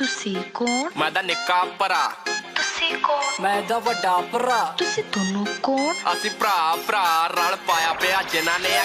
ਤੁਸੀਂ ਕੌਣ? ਮੈਂ ਦਾ ਨਿੱਕਾ ਭਰਾ। ਤੁਸੀਂ ਕੌਣ? ਮੈਂ ਦਾ ਵੱਡਾ ਭਰਾ। ਤੁਸੀਂ ਦੋਨੋਂ ਕੌਣ? ਅਸੀਂ ਭਰਾ ਭਰਾ ਰਲ ਪਾਇਆ ਪਿਆ ਜਿਨ੍ਹਾਂ ਨੇ ਆ